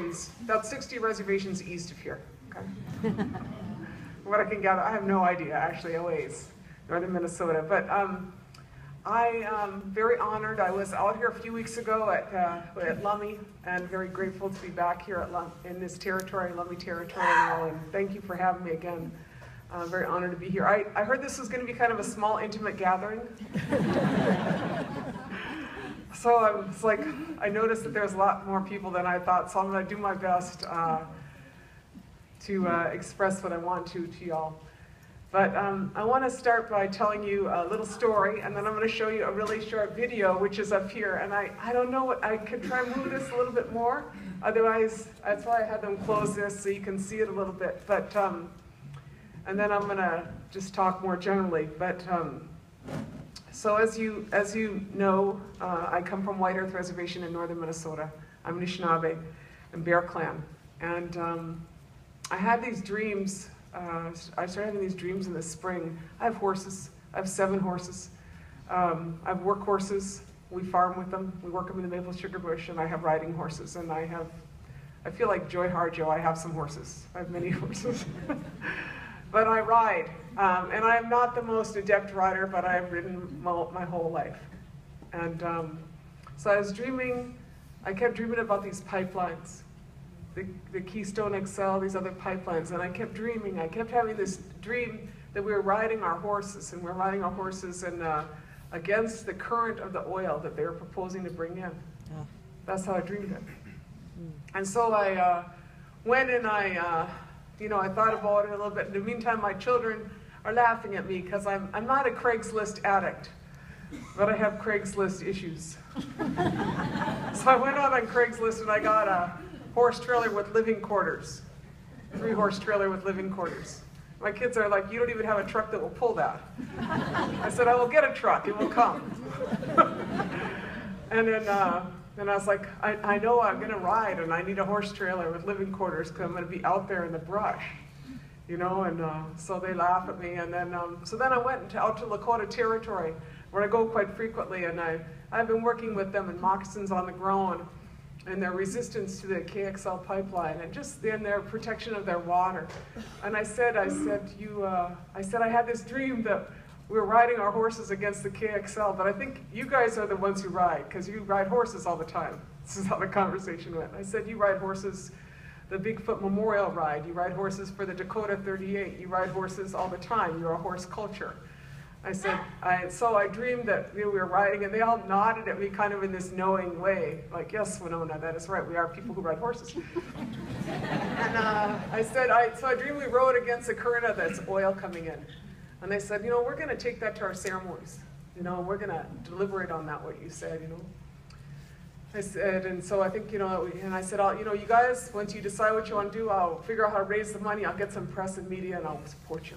reservations, about 60 reservations east of here. Okay? what I can gather, I have no idea actually, always, northern Minnesota. But um, I am very honored. I was out here a few weeks ago at, uh, at Lummi and very grateful to be back here at Lum in this territory, Lummi territory and thank you for having me again. I'm very honored to be here. I, I heard this was going to be kind of a small, intimate gathering. so I was like, I noticed that there's a lot more people than I thought, so I'm going to do my best uh, to uh, express what I want to to y'all. But um, I want to start by telling you a little story, and then I'm going to show you a really short video, which is up here. And I, I don't know what, I could try and move this a little bit more. Otherwise, that's why I had them close this so you can see it a little bit. But um, and then I'm going to just talk more generally. But um, so as you as you know, uh, I come from White Earth Reservation in northern Minnesota. I'm Anishinaabe and Bear Clan, and um, I had these dreams. Uh, I started having these dreams in the spring. I have horses. I have seven horses. Um, I have work horses. We farm with them. We work them in the maple sugar bush, and I have riding horses. And I have, I feel like Joy Harjo. I have some horses. I have many horses. but I ride. Um, and I'm not the most adept rider, but I've ridden my, my whole life. And um, so I was dreaming, I kept dreaming about these pipelines, the, the Keystone XL, these other pipelines, and I kept dreaming, I kept having this dream that we were riding our horses, and we are riding our horses and, uh, against the current of the oil that they were proposing to bring in. Yeah. That's how I dreamed it. Mm. And so I uh, went and I uh, you know, I thought about it a little bit. In the meantime, my children are laughing at me because I'm, I'm not a Craigslist addict, but I have Craigslist issues. so I went on on Craigslist and I got a horse trailer with living quarters, three horse trailer with living quarters. My kids are like, you don't even have a truck that will pull that. I said, I will get a truck, it will come. and then uh, and I was like, I, I know I'm going to ride and I need a horse trailer with living quarters because I'm to be out there in the brush. You know, and uh, so they laugh at me. And then, um, so then I went out to Lakota Territory where I go quite frequently. And I, I've been working with them in moccasins on the ground and their resistance to the KXL pipeline and just in their protection of their water. And I said, I said, you, uh, I said I had this dream that we were riding our horses against the KXL, but I think you guys are the ones who ride, because you ride horses all the time. This is how the conversation went. I said, you ride horses, the Bigfoot Memorial ride, you ride horses for the Dakota 38, you ride horses all the time, you're a horse culture. I said, I, so I dreamed that you know, we were riding, and they all nodded at me kind of in this knowing way, like, yes, Winona, that is right, we are people who ride horses. and uh, I said, I, so I dreamed we rode against a current of this oil coming in. And they said, you know, we're going to take that to our ceremonies, you know, we're going to deliberate on that, what you said, you know. I said, and so I think, you know, and I said, I'll, you know, you guys, once you decide what you want to do, I'll figure out how to raise the money, I'll get some press and media, and I'll support you.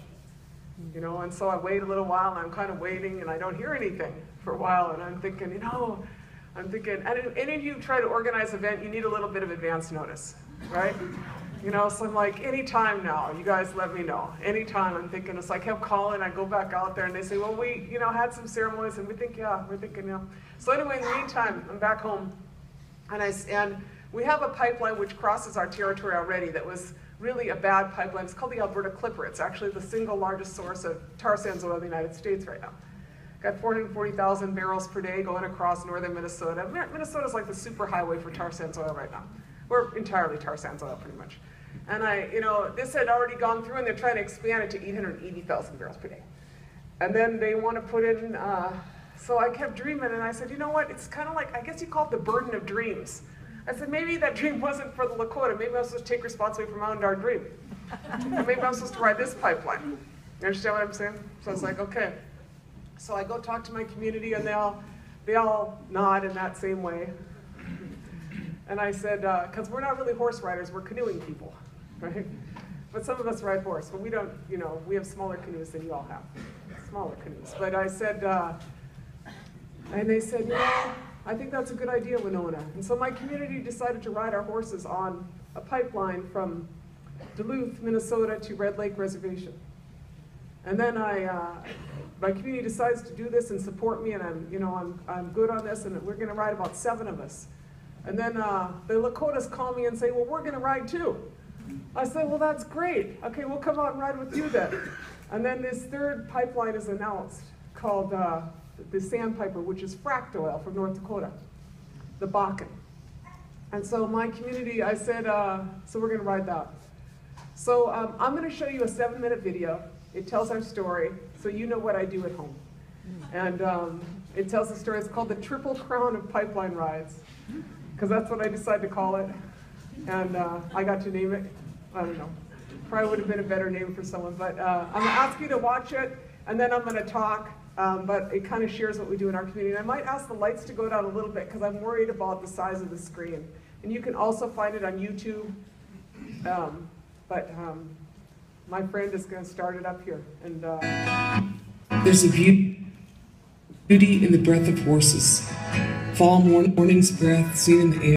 You know, and so I wait a little while, and I'm kind of waiting, and I don't hear anything for a while, and I'm thinking, you know, I'm thinking, and any of you try to organize an event, you need a little bit of advance notice, right? You know, so I'm like, anytime now, you guys let me know. Anytime I'm thinking, like, I kept calling, I go back out there and they say, well, we, you know, had some ceremonies and we think, yeah, we're thinking, yeah. So anyway, in the meantime, I'm back home and I, and we have a pipeline which crosses our territory already that was really a bad pipeline. It's called the Alberta Clipper. It's actually the single largest source of tar sands oil in the United States right now. Got 440,000 barrels per day going across northern Minnesota. Minnesota's like the super highway for tar sands oil right now. We're entirely tar sands oil pretty much. And I, you know, this had already gone through and they're trying to expand it to 880,000 barrels per day. And then they want to put in, uh, so I kept dreaming and I said, you know what, it's kind of like, I guess you call it the burden of dreams. I said, maybe that dream wasn't for the Lakota. Maybe I'm supposed to take responsibility for my own darn dream. maybe I'm supposed to ride this pipeline. You understand what I'm saying? So I was like, okay. So I go talk to my community and they all, they all nod in that same way. And I said, because uh, we're not really horse riders, we're canoeing people right? But some of us ride horse, but we don't, you know, we have smaller canoes than you all have, smaller canoes. But I said, uh, and they said, know, I think that's a good idea, Winona. And so my community decided to ride our horses on a pipeline from Duluth, Minnesota to Red Lake Reservation. And then I, uh, my community decides to do this and support me, and I'm, you know, I'm, I'm good on this, and we're going to ride about seven of us And then uh, the Lakotas call me and say, well, we're going to ride too. I said, well, that's great. Okay, we'll come out and ride with you then. And then this third pipeline is announced called uh, the Sandpiper, which is fracked oil from North Dakota, the Bakken. And so my community, I said, uh, so we're going to ride that. So um, I'm going to show you a seven minute video. It tells our story, so you know what I do at home. And um, it tells the story. It's called the Triple Crown of Pipeline Rides, because that's what I decided to call it. And uh, I got to name it. I don't know. Probably would have been a better name for someone. But uh, I'm going to ask you to watch it, and then I'm going to talk. Um, but it kind of shares what we do in our community. And I might ask the lights to go down a little bit because I'm worried about the size of the screen. And you can also find it on YouTube. Um, but um, my friend is going to start it up here. And uh, There's a beauty in the breath of horses. Fall morning's breath seen in the air.